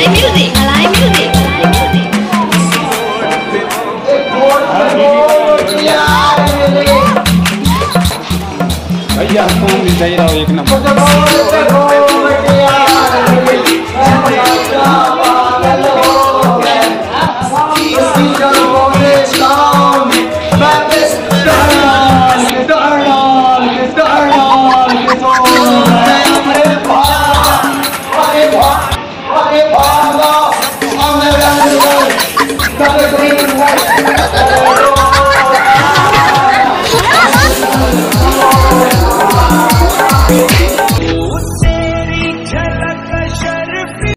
I music, alive music, alive music. भैया phone भी चाहिए एक